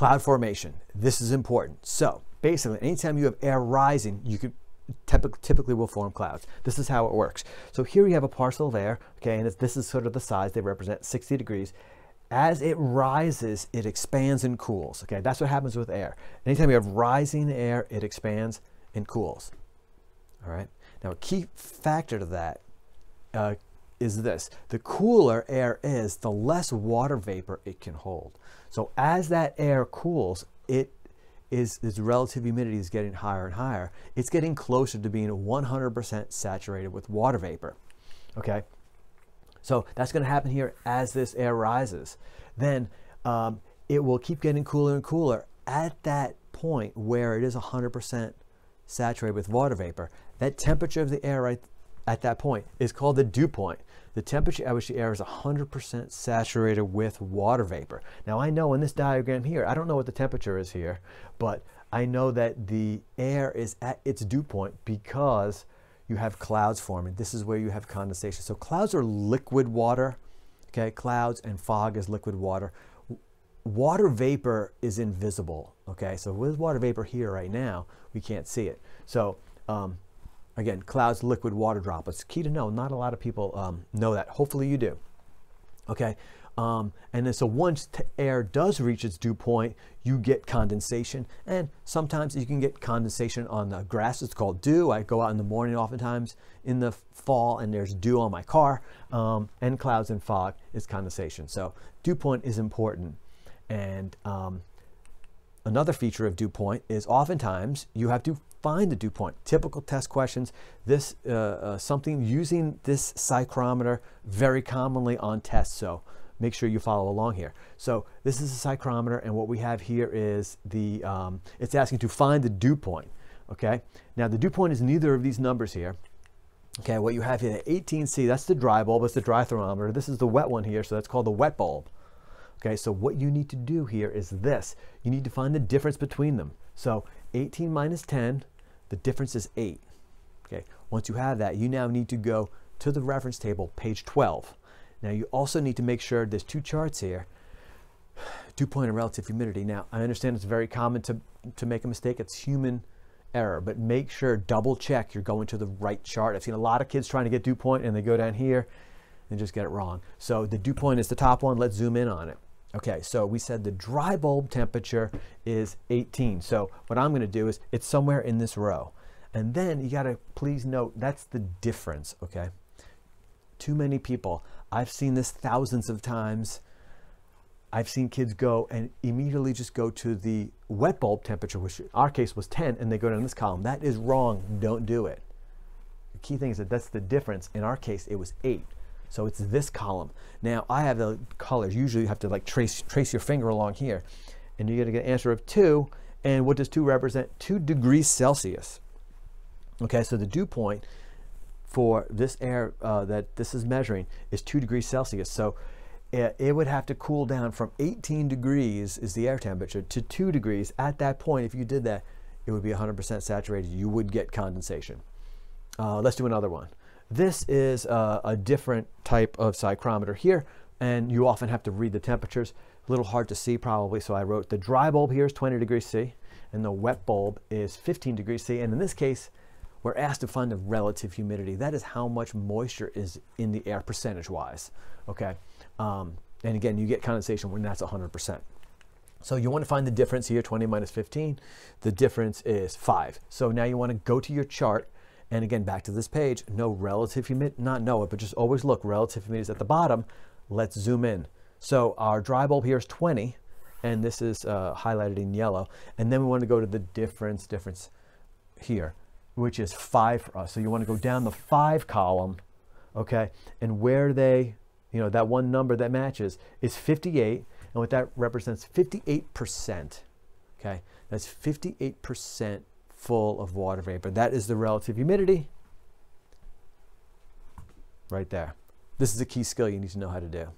cloud formation. This is important. So basically, anytime you have air rising, you could typically will form clouds. This is how it works. So here you have a parcel air, okay, and this is sort of the size. They represent 60 degrees. As it rises, it expands and cools. Okay, that's what happens with air. Anytime you have rising air, it expands and cools. All right. Now, a key factor to that uh, is this: the cooler air is, the less water vapor it can hold. So as that air cools, it is its relative humidity is getting higher and higher. It's getting closer to being 100% saturated with water vapor. Okay. So that's going to happen here as this air rises. Then um, it will keep getting cooler and cooler at that point where it is 100% saturated with water vapor. That temperature of the air right at that point is called the dew point. The temperature at which the air is 100% saturated with water vapor. Now I know in this diagram here, I don't know what the temperature is here, but I know that the air is at its dew point because you have clouds forming. This is where you have condensation. So clouds are liquid water, okay? Clouds and fog is liquid water. Water vapor is invisible, okay? So with water vapor here right now, we can't see it. So um, again, clouds, liquid water droplets. Key to know, not a lot of people um, know that. Hopefully you do, okay? Um, and then so once air does reach its dew point, you get condensation. And sometimes you can get condensation on the grass. It's called dew. I go out in the morning oftentimes in the fall and there's dew on my car. Um, and clouds and fog is condensation. So dew point is important. And um, another feature of dew point is oftentimes you have to find the dew point. Typical test questions, this uh, uh, something using this psychrometer very commonly on tests. So make sure you follow along here. So this is a psychrometer, and what we have here is the, um, it's asking to find the dew point, okay? Now the dew point is neither of these numbers here. Okay, what you have here, 18C, that's the dry bulb, it's the dry thermometer. This is the wet one here, so that's called the wet bulb. Okay, so what you need to do here is this. You need to find the difference between them. So 18 minus 10, the difference is 8. Okay, once you have that, you now need to go to the reference table, page 12. Now you also need to make sure there's two charts here, dew point and relative humidity. Now I understand it's very common to, to make a mistake. It's human error, but make sure, double check you're going to the right chart. I've seen a lot of kids trying to get dew point and they go down here and just get it wrong. So the dew point is the top one. Let's zoom in on it. Okay, so we said the dry bulb temperature is 18. So what I'm going to do is it's somewhere in this row. And then you got to please note that's the difference, okay? Too many people. I've seen this thousands of times. I've seen kids go and immediately just go to the wet bulb temperature, which our case was 10, and they go down this column. That is wrong. Don't do it. The key thing is that that's the difference. In our case, it was 8. So it's this column. Now, I have the colors. Usually you have to like trace, trace your finger along here. And you're gonna get an answer of 2. And what does 2 represent? 2 degrees Celsius. Okay, so the dew point for this air uh, that this is measuring is 2 degrees Celsius. So it, it, would have to cool down from 18 degrees is the air temperature to 2 degrees. At that point, if you did that, it would be 100% saturated. You would get condensation. Uh, let's do another one. This is a, a different type of psychrometer here, and you often have to read the temperatures. A little hard to see probably, so I wrote the dry bulb here is 20 degrees C, and the wet bulb is 15 degrees C. And in this case, we're asked to find the relative humidity. That is how much moisture is in the air percentage-wise, okay? Um, and again, you get condensation when that's 100%. So you want to find the difference here, 20 minus 15. The difference is 5. So now you want to go to your chart, and again, back to this page, no relative humidity, not know it, but just always look, relative humidity is at the bottom. Let's zoom in. So our dry bulb here is 20, and this is uh, highlighted in yellow. And then we want to go to the difference, difference here which is five for us. So you want to go down the five column, okay? And where they, you know, that one number that matches is 58. And what that represents 58%, okay? That's 58% full of water vapor. That is the relative humidity right there. This is a key skill you need to know how to do.